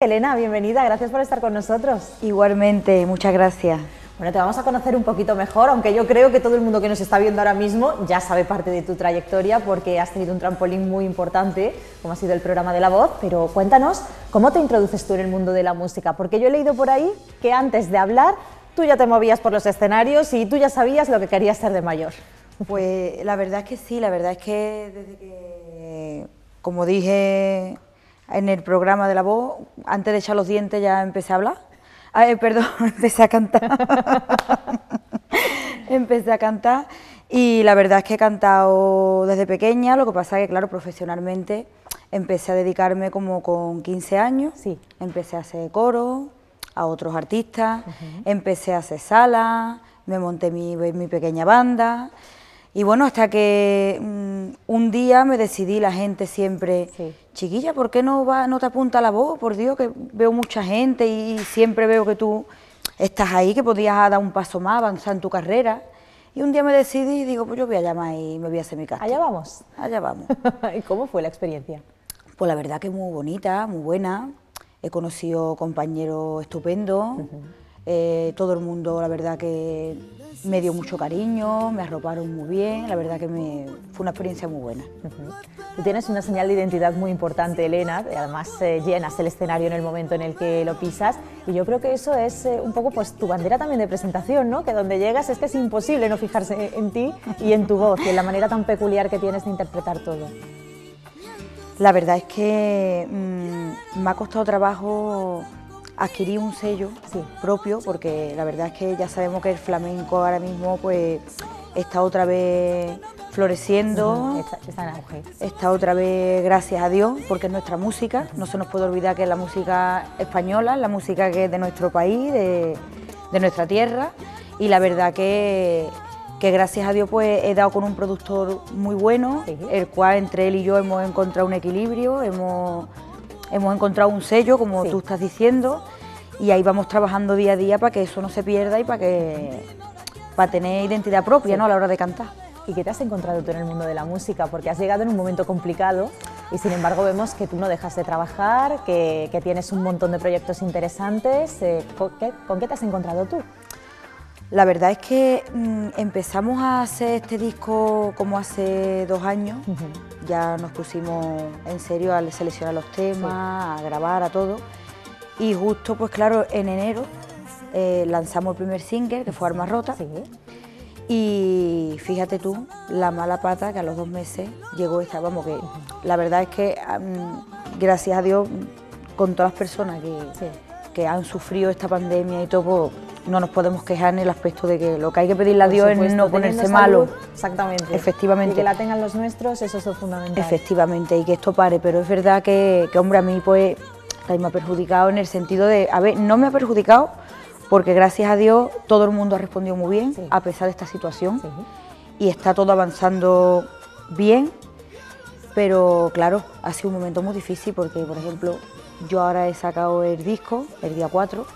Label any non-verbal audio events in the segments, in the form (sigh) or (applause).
Elena, bienvenida, gracias por estar con nosotros. Igualmente, muchas gracias. Bueno, te vamos a conocer un poquito mejor, aunque yo creo que todo el mundo que nos está viendo ahora mismo ya sabe parte de tu trayectoria porque has tenido un trampolín muy importante, como ha sido el programa de la voz, pero cuéntanos, ¿cómo te introduces tú en el mundo de la música? Porque yo he leído por ahí que antes de hablar tú ya te movías por los escenarios y tú ya sabías lo que querías ser de mayor. Pues la verdad es que sí, la verdad es que desde que, como dije en el programa de la voz, antes de echar los dientes ya empecé a hablar. Ay, perdón, (laughs) empecé a cantar. (laughs) empecé a cantar y la verdad es que he cantado desde pequeña, lo que pasa es que, claro, profesionalmente empecé a dedicarme como con 15 años. Sí. Empecé a hacer coro, a otros artistas, empecé a hacer sala, me monté mi, mi pequeña banda y bueno, hasta que mm, un día me decidí, la gente siempre, chiquilla, ¿por qué no, va, no te apunta la voz? Por Dios, que veo mucha gente y siempre veo que tú estás ahí, que podías dar un paso más, avanzar en tu carrera. Y un día me decidí y digo, pues yo voy a llamar y me voy a hacer mi casa. Allá vamos. Allá vamos. (laughs) ¿Y cómo fue la experiencia? Pues la verdad que muy bonita, muy buena. He conocido compañeros estupendos. Eh, todo el mundo, la verdad que me dio mucho cariño, me arroparon muy bien, la verdad que me, fue una experiencia muy buena. Tú tienes una señal de identidad muy importante, Elena, además eh, llenas el escenario en el momento en el que lo pisas y yo creo que eso es eh, un poco pues tu bandera también de presentación, ¿no? que donde llegas es que es imposible no fijarse en ti y en tu voz y en la manera tan peculiar que tienes de interpretar todo. La verdad es que mm, me ha costado trabajo adquirí un sello propio, porque la verdad es que ya sabemos que el flamenco ahora mismo pues está otra vez floreciendo, está, en auge. Está otra vez, gracias a Dios, porque es nuestra música, no se nos puede olvidar que es la música española, la música que es de nuestro país, de, nuestra tierra, y la verdad que, que gracias a Dios pues he dado con un productor muy bueno, el cual entre él y yo hemos encontrado un equilibrio, hemos hemos encontrado un sello, como tú estás diciendo, y ahí vamos trabajando día a día para que eso no se pierda y para que para tener identidad propia ¿no? a la hora de cantar. ¿Y qué te has encontrado tú en el mundo de la música? Porque has llegado en un momento complicado y sin embargo vemos que tú no dejas de trabajar, que, tienes un montón de proyectos interesantes. Eh, ¿con, qué, te has encontrado tú? La verdad es que mm, empezamos a hacer este disco como hace dos años, ya nos pusimos en serio a seleccionar los temas, a grabar, a todo, y justo pues claro, en enero eh, lanzamos el primer single, que fue Arma Rota, y fíjate tú, la mala pata que a los dos meses llegó esta, vamos que la verdad es que gracias a Dios, con todas las personas que, que han sufrido esta pandemia y todo, pues, no nos podemos quejar en el aspecto de que lo que hay que pedirle a Dios es no ponerse malo. Exactamente. Efectivamente. Y que la tengan los nuestros, eso es lo fundamental. Efectivamente, y que esto pare, pero es verdad que, hombre, a mí pues me ha perjudicado en el sentido de, a ver, no me ha perjudicado porque gracias a Dios todo el mundo ha respondido muy bien a pesar de esta situación y está todo avanzando bien, pero claro, ha sido un momento muy difícil porque, por ejemplo, yo ahora he sacado el disco el día 4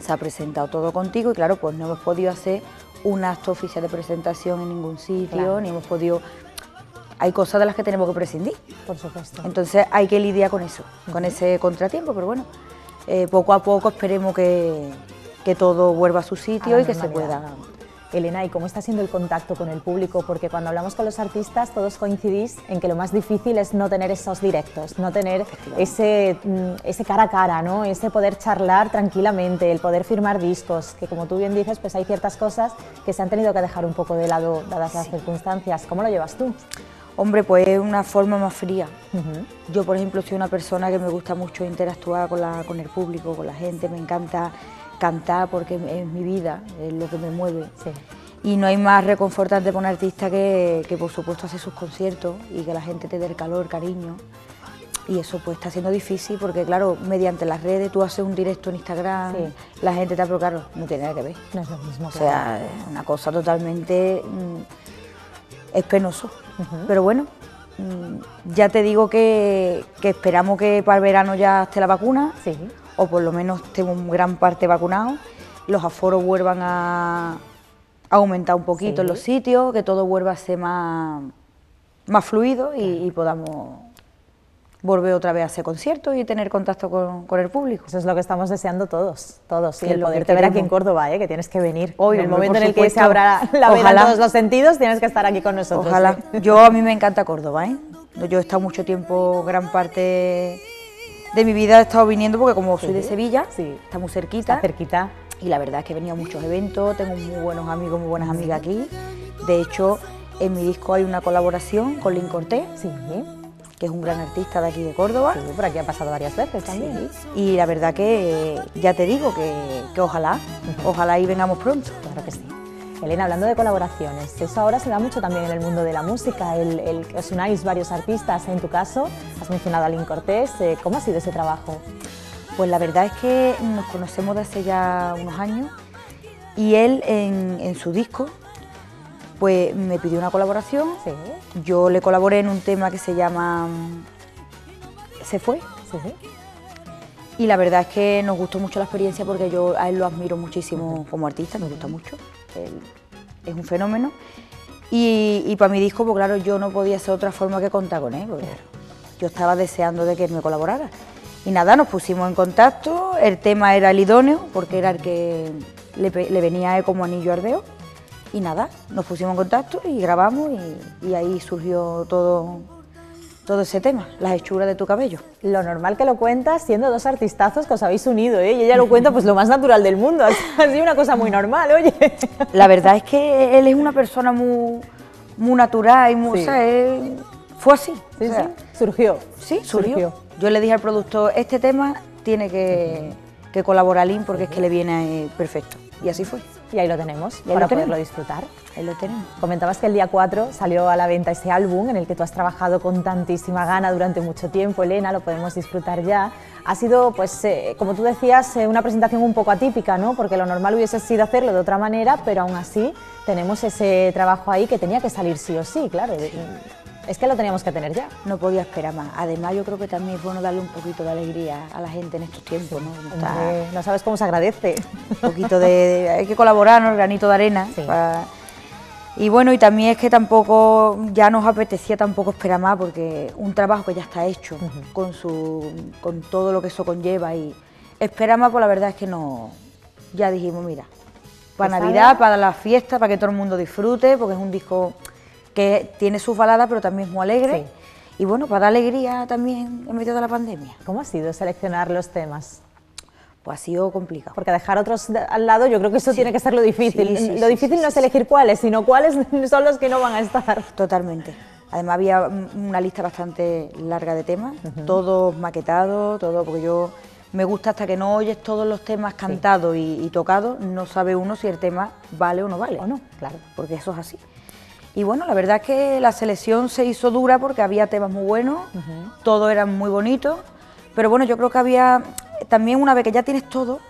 se ha presentado todo contigo y claro, pues no hemos podido hacer un acto oficial de presentación en ningún sitio, ni hemos podido... Hay cosas de las que tenemos que prescindir. Por supuesto. Entonces hay que lidiar con eso, con ese contratiempo, pero bueno, eh, poco a poco esperemos que, que todo vuelva a su sitio y que se pueda Elena, ¿y cómo está siendo el contacto con el público? Porque cuando hablamos con los artistas todos coincidís en que lo más difícil es no tener esos directos, no tener ese, mm, ese cara a cara, ¿no? ese poder charlar tranquilamente, el poder firmar discos, que como tú bien dices, pues hay ciertas cosas que se han tenido que dejar un poco de lado dadas las circunstancias. ¿Cómo lo llevas tú? Hombre, pues es una forma más fría. Yo, por ejemplo, soy una persona que me gusta mucho interactuar con, la, con el público, con la gente, me encanta cantar porque es mi vida, es lo que me mueve. Y no hay más reconfortante para un artista que, por supuesto hacer sus conciertos y que la gente te dé el calor, cariño. Y eso pues está siendo difícil porque claro, mediante las redes tú haces un directo en Instagram, la gente te ha claro, no tiene nada que ver. No es lo mismo. O sea, es una cosa totalmente... Mm, es penoso. Pero bueno, mm, ya te digo que, que, esperamos que para el verano ya esté la vacuna. Sí o por lo menos estemos gran parte vacunados, los aforos vuelvan a, aumentar un poquito en los sitios, que todo vuelva a ser más, más fluido y, podamos volver otra vez a hacer conciertos y tener contacto con, el público. Eso es lo que estamos deseando todos, todos. Y el poderte ver aquí en Córdoba, ¿eh? que tienes que venir. Hoy, en el momento en el que se abra la veda en todos los sentidos, tienes que estar aquí con nosotros. Ojalá. (laughs) Yo a mí me encanta Córdoba, ¿eh? Yo he estado mucho tiempo, gran parte de mi vida he estado viniendo porque como soy de Sevilla, sí. está muy cerquita. Está cerquita. Y la verdad es que he venido a muchos eventos, tengo muy buenos amigos, muy buenas amigas aquí. De hecho, en mi disco hay una colaboración con Lin Cortés. Sí que es un gran artista de aquí de Córdoba. Sí, por aquí ha pasado varias veces también. Y la verdad que ya te digo que, ojalá, ojalá ahí vengamos pronto. Claro que sí. Elena, hablando de colaboraciones, eso ahora se da mucho también en el mundo de la música, el, que os unáis varios artistas, en tu caso, has mencionado a Lin Cortés, eh, ¿cómo ha sido ese trabajo? Pues la verdad es que nos conocemos desde hace ya unos años y él en, en su disco, pues me pidió una colaboración. Yo le colaboré en un tema que se llama Se fue. Y la verdad es que nos gustó mucho la experiencia porque yo a él lo admiro muchísimo como artista, me gusta mucho. Es un fenómeno. Y, para mi disco, pues claro, yo no podía hacer otra forma que contar con él, porque yo estaba deseando de que él me colaborara. Y nada, nos pusimos en contacto, el tema era el idóneo, porque era el que le, venía a él como anillo ardeo. Y nada, nos pusimos en contacto y grabamos y, ahí surgió todo, todo ese tema, las hechuras de tu cabello. Lo normal que lo cuentas siendo dos artistazos que os habéis unido, ¿eh? y ella lo (laughs) cuenta pues lo más natural del mundo, así una cosa muy normal, oye. La verdad es que él es una persona muy, muy natural y muy, o sea, fue así. Sí, sí. Surgió. Sí, surgió. Yo le dije al productor, este tema tiene que, que colaborar Lin porque es que le viene perfecto. Y así fue. Y ahí lo tenemos, para poderlo disfrutar. Ahí lo tenemos. Comentabas que el día 4 salió a la venta ese álbum en el que tú has trabajado con tantísima gana durante mucho tiempo, Elena, lo podemos disfrutar ya. Ha sido, pues, eh, como tú decías, eh, una presentación un poco atípica, ¿no? Porque lo normal hubiese sido hacerlo de otra manera, pero aún así tenemos ese trabajo ahí que tenía que salir sí o sí, claro. Es que lo teníamos que tener ya. No podía esperar más. Además, yo creo que también es bueno darle un poquito de alegría a la gente en estos tiempos, ¿no? no sabes cómo se agradece. (laughs) Un poquito de, hay que colaborar, ¿no? El granito de arena. Y bueno, y también es que tampoco, ya nos apetecía tampoco esperar más, porque un trabajo que ya está hecho, con, su, con todo lo que eso conlleva, y esperar más, pues la verdad es que no, ya dijimos, mira, para Navidad, para la fiesta, para que todo el mundo disfrute, porque es un disco que tiene sus baladas, pero también es muy alegre. Y bueno, para dar alegría también en medio de la pandemia. ¿Cómo ha sido seleccionar los temas? Pues ha sido complicado. Porque dejar otros al lado, yo creo que eso tiene que ser lo difícil. lo difícil no es elegir cuáles, sino cuáles (laughs) son los que no van a estar. Totalmente. Además había una lista bastante larga de temas, todos maquetados, todo, porque yo me gusta hasta que no oyes todos los temas cantados y, y, tocados, no sabe uno si el tema vale o no vale. O no, claro. Porque eso es así. Y bueno, la verdad es que la selección se hizo dura porque había temas muy buenos, todo era muy bonito, pero bueno, yo creo que había también una vez que ya tienes todo,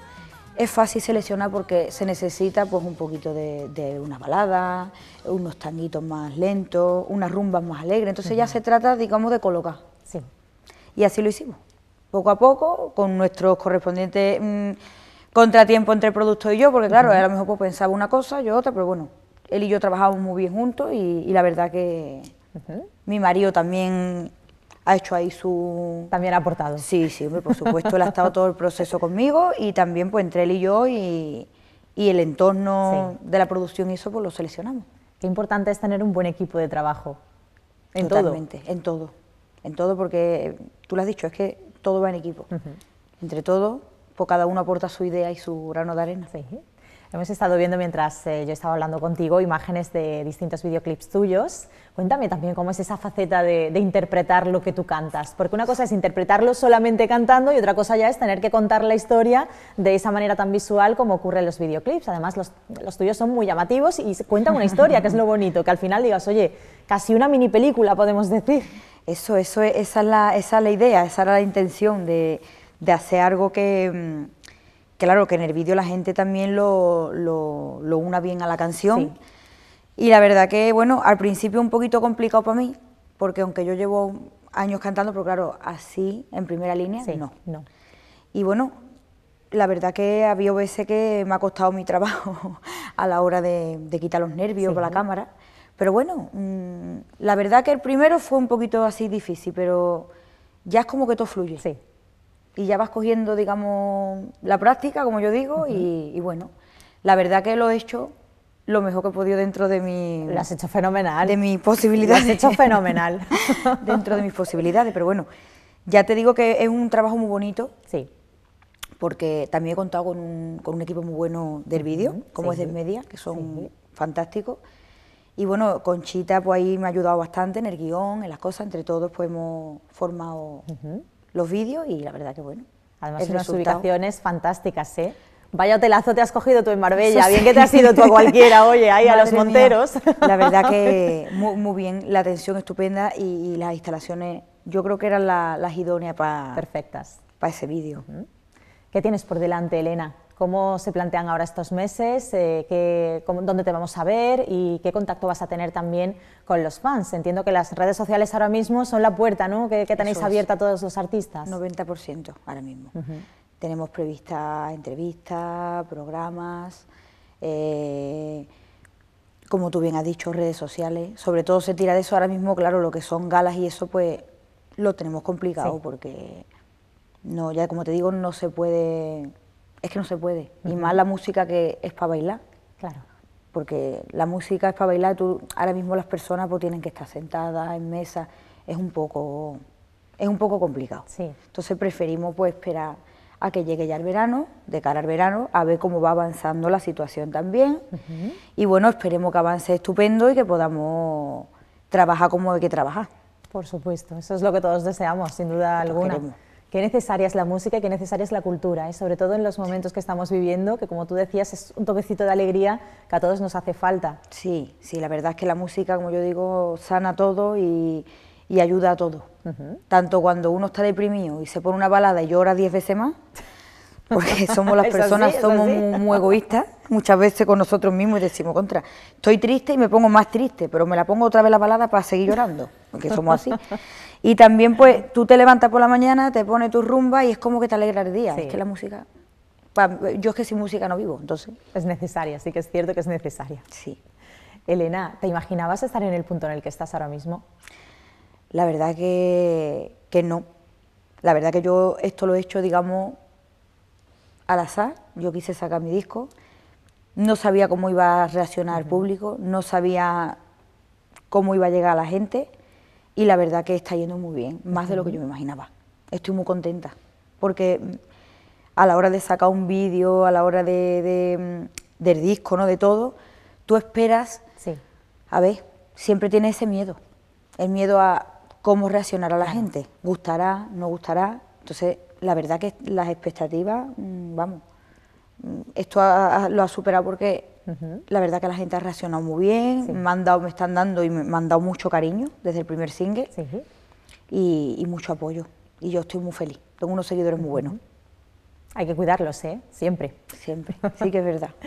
es fácil seleccionar porque se necesita pues un poquito de, una balada, unos tanguitos más lentos, unas rumbas más alegres, entonces ya se trata, digamos, de colocar. Sí. Y así lo hicimos, poco a poco, con nuestros correspondientes mm, contratiempos entre el producto y yo, porque claro, a lo mejor pues, pensaba una cosa, yo otra, pero bueno, él y yo trabajamos muy bien juntos y, la verdad que mi marido también ha hecho ahí su... También ha aportado. Sí, sí, por supuesto, él ha estado todo el proceso conmigo y también pues entre él y yo y, el entorno de la producción y eso pues lo seleccionamos. Qué importante es tener un buen equipo de trabajo. En Totalmente, en todo. En todo porque tú lo has dicho, es que todo va en equipo. Entre todo, pues cada uno aporta su idea y su grano de arena. Sí. Hemos estado viendo mientras eh, yo estaba hablando contigo imágenes de distintos videoclips tuyos. Cuéntame también cómo es esa faceta de, interpretar lo que tú cantas, porque una cosa es interpretarlo solamente cantando y otra cosa ya es tener que contar la historia de esa manera tan visual como ocurre en los videoclips. Además, los, los tuyos son muy llamativos y cuentan una historia, que es lo (laughs) bonito, que al final digas, oye, casi una mini película podemos decir. Eso, eso, esa es la, esa es la idea, esa era la intención de, de hacer algo que mm, claro, que en el vídeo la gente también lo, lo, una bien a la canción. Y la verdad que, bueno, al principio un poquito complicado para mí, porque aunque yo llevo años cantando, pero claro, así, en primera línea, no. no. Y bueno, la verdad que había veces que me ha costado mi trabajo (laughs) a la hora de, quitar los nervios con la cámara. Pero bueno, mm, la verdad que el primero fue un poquito así difícil, pero ya es como que todo fluye. Sí. Y ya vas cogiendo, digamos, la práctica, como yo digo, y, y bueno, la verdad que lo he hecho lo mejor que he podido dentro de mi... Lo has hecho fenomenal. De mis posibilidades. Lo has hecho fenomenal. (laughs) dentro de mis posibilidades, pero bueno, ya te digo que es un trabajo muy bonito. Sí. Porque también he contado con un, con un equipo muy bueno del vídeo, como es del Media, que son fantásticos. Y bueno, Conchita pues ahí me ha ayudado bastante en el guion, en las cosas, entre todos pues hemos formado los vídeos y la verdad que bueno. Además unas ubicaciones fantásticas, ¿eh? Vaya hotelazo te has cogido tú en Marbella, bien que te has ido tú a cualquiera, (laughs) oye, ahí a los Monteros. La verdad que (laughs) muy, bien, la atención estupenda y, las instalaciones, yo creo que eran las idóneas para... Perfectas. Para ese vídeo. ¿Qué tienes por delante, Elena? ¿Cómo se plantean ahora estos meses? Eh, ¿Dónde te vamos a ver? ¿Y qué contacto vas a tener también con los fans? Entiendo que las redes sociales ahora mismo son la puerta ¿no? que, tenéis abierta a todos los artistas. 90% ahora mismo. Tenemos previstas entrevistas, programas, eh, como tú bien has dicho, redes sociales. Sobre todo se tira de eso ahora mismo, claro, lo que son galas y eso, pues lo tenemos complicado porque no, ya como te digo, no se puede, es que no se puede. Y más la música que es para bailar. Claro. Porque la música es para bailar, tú, ahora mismo las personas pues tienen que estar sentadas en mesa, es un poco, es un poco complicado. Sí. Entonces preferimos pues esperar a que llegue ya el verano, de cara al verano, a ver cómo va avanzando la situación también. Y bueno, esperemos que avance estupendo y que podamos trabajar como hay que trabajar. Por supuesto, eso es lo que todos deseamos, sin duda alguna. Qué necesaria es la música y qué necesaria es la cultura, ¿eh? sobre todo en los momentos que estamos viviendo, que como tú decías es un toquecito de alegría que a todos nos hace falta. Sí, sí, la verdad es que la música, como yo digo, sana todo y, y ayuda a todo. Tanto cuando uno está deprimido y se pone una balada y llora diez veces más, porque (laughs) somos las personas, somos muy, egoístas, muchas veces con nosotros mismos y decimos, contra, estoy triste y me pongo más triste, pero me la pongo otra vez la balada para seguir llorando, porque somos así. Y también pues tú te levantas por la mañana, te pones tu rumba y es como que te alegra el día, es que la música... Yo es que sin música no vivo, entonces... Es necesaria, sí que es cierto que es necesaria. Sí. Elena, ¿te imaginabas estar en el punto en el que estás ahora mismo? La verdad que, no. La verdad que yo esto lo he hecho, digamos, al azar. Yo quise sacar mi disco. No sabía cómo iba a reaccionar el público, no sabía cómo iba a llegar a la gente y la verdad que está yendo muy bien, más de lo que yo me imaginaba. Estoy muy contenta porque a la hora de sacar un vídeo, a la hora de, del disco, ¿no? de todo, tú esperas, sí. a ver, siempre tienes ese miedo, el miedo a cómo reaccionará la gente, gustará, no gustará. Entonces, la verdad que las expectativas, mm, vamos, mm, esto lo ha superado porque la verdad que la gente ha reaccionado muy bien, me, han dado, me están dando y me, han dado mucho cariño desde el primer single y, mucho apoyo. Y yo estoy muy feliz, tengo unos seguidores muy buenos. Hay que cuidarlos, ¿eh? Siempre. Siempre, sí que es verdad. (laughs)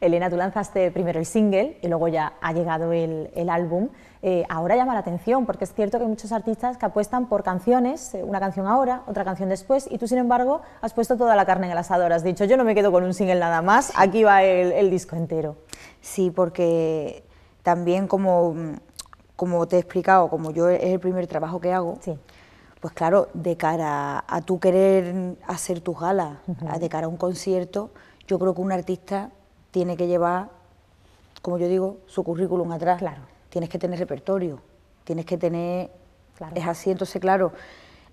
Elena, tú lanzaste primero el single y luego ya ha llegado el, álbum. Eh, ahora llama la atención porque es cierto que hay muchos artistas que apuestan por canciones, eh, una canción ahora, otra canción después, y tú sin embargo has puesto toda la carne en el asador. Has dicho, yo no me quedo con un single nada más, aquí va el, disco entero. Sí, porque también como, como te he explicado, como yo es el primer trabajo que hago, pues claro, de cara a tú querer hacer tus galas, de cara a un concierto, yo creo que un artista tiene que llevar, como yo digo, su currículum atrás. Claro. Tienes que tener repertorio, tienes que tener... Es así, entonces, claro,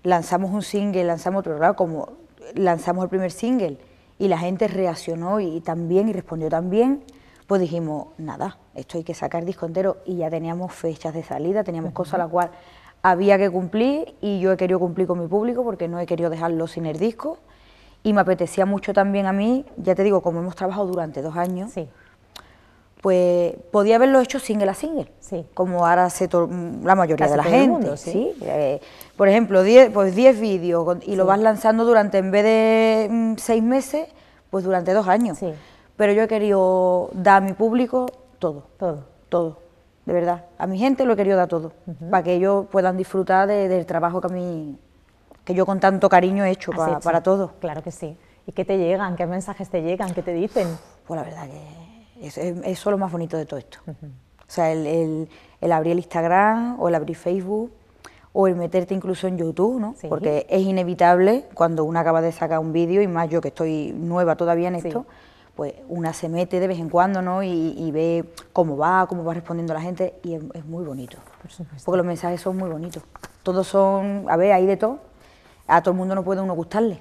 lanzamos un single, lanzamos otro, claro, como lanzamos el primer single y la gente reaccionó y, también, y respondió también, pues dijimos, nada, esto hay que sacar disco entero y ya teníamos fechas de salida, teníamos cosas a las cuales había que cumplir y yo he querido cumplir con mi público porque no he querido dejarlo sin el disco y me apetecía mucho también a mí, ya te digo, como hemos trabajado durante dos años, sí. pues podía haberlo hecho single a single, sí. como ahora hace la mayoría de la gente. ¿sí? Eh, por ejemplo, 10 pues diez vídeos y lo vas lanzando durante, en vez de mm, seis meses, pues durante dos años. Pero yo he querido dar a mi público todo, todo, todo, de verdad. A mi gente lo he querido dar todo, para que ellos puedan disfrutar del trabajo que a mí que yo con tanto cariño he hecho, para todo. Claro que sí. ¿Y qué te llegan? ¿Qué mensajes te llegan? ¿Qué te dicen? Pues la verdad que es, es, eso lo más bonito de todo esto. O sea, el, abrir el Instagram o el abrir Facebook o el meterte incluso en YouTube, ¿no? Porque es inevitable cuando uno acaba de sacar un vídeo, y más yo que estoy nueva todavía en esto, pues una se mete de vez en cuando, ¿no? Y, ve cómo va, cómo va respondiendo la gente, y es, muy bonito. porque los mensajes son muy bonitos. Todos son, a ver, hay de todo. A todo el mundo no puede uno gustarle.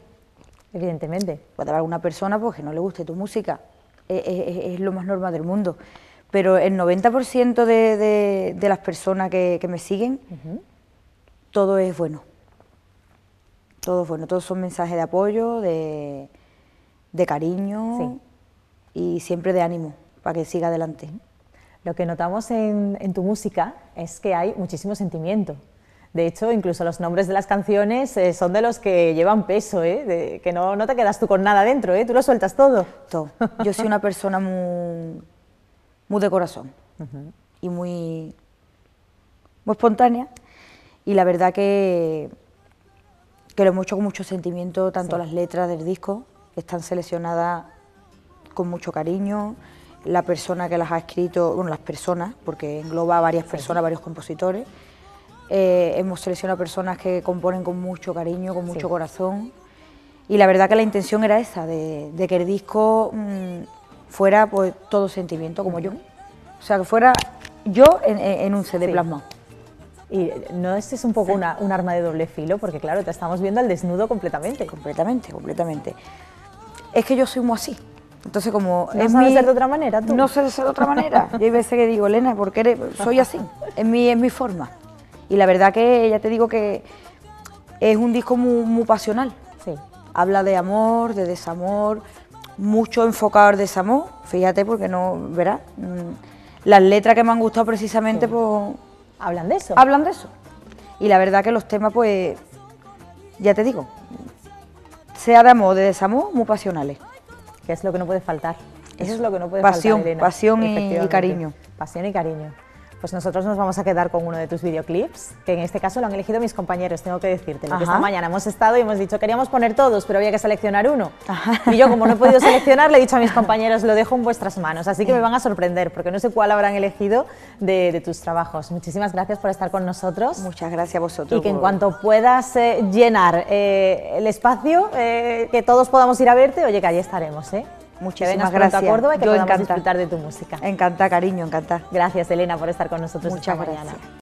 Evidentemente. Puede haber alguna persona pues, que no le guste tu música. Es, lo más normal del mundo. Pero el 90% de, de, las personas que, me siguen, todo es bueno. Todo es bueno. Todos son mensajes de apoyo, de, de cariño y siempre de ánimo para que siga adelante. Lo que notamos en, en, tu música es que hay muchísimo sentimiento. De hecho, incluso los nombres de las canciones eh, son de los que llevan peso, ¿eh? de, que no, no, te quedas tú con nada dentro, ¿eh? tú lo sueltas todo. Todo. Yo soy una persona muy, muy de corazón y muy, muy espontánea y la verdad que, que lo hemos hecho con mucho sentimiento, tanto las letras del disco, están seleccionadas con mucho cariño, la persona que las ha escrito, bueno, las personas, porque engloba a varias personas, varios compositores, eh, hemos seleccionado personas que componen con mucho cariño, con mucho corazón, y la verdad que la intención era esa, de, que el disco mm, fuera pues todo sentimiento, como yo. O sea, que fuera yo en, un CD plasmado. Y no es, es un poco una, un arma de doble filo, porque claro, te estamos viendo al desnudo completamente. Completamente, completamente es que yo soy muy así. Entonces, como. ¿No sabes ser de otra manera tú? No sé ser de otra manera. (laughs) yo hay veces que digo, Elena, ¿por qué soy así? Es mi, es mi forma. Y la verdad que ya te digo que es un disco muy, pasional. Sí. Habla de amor, de desamor, mucho enfocado al desamor. Fíjate, porque no, verás. Mm, las letras que me han gustado precisamente, pues. Hablan de eso. Hablan de eso. Y la verdad que los temas, pues. Ya te digo, sea de amor o de desamor, muy pasionales. Que es lo que no puede faltar. Eso, es lo que no puede faltar, Elena. Pasión y cariño. Pasión y cariño pues nosotros nos vamos a quedar con uno de tus videoclips, que en este caso lo han elegido mis compañeros, tengo que decirte. que esta mañana hemos estado y hemos dicho, queríamos poner todos, pero había que seleccionar uno. Y yo, como no he podido (laughs) seleccionar, le he dicho a mis compañeros, lo dejo en vuestras manos, así que me van a sorprender, porque no sé cuál habrán elegido de, tus trabajos. Muchísimas gracias por estar con nosotros. Muchas gracias a vosotros. Y que en cuanto puedas eh, llenar eh, el espacio, eh, que todos podamos ir a verte, oye, que allí estaremos, ¿eh? Muchísimas gracias. a Córdoba y que Yo podamos disfrutar de tu música. Encanta, cariño, encanta. Gracias, Elena, por estar con nosotros Muchas esta mañana.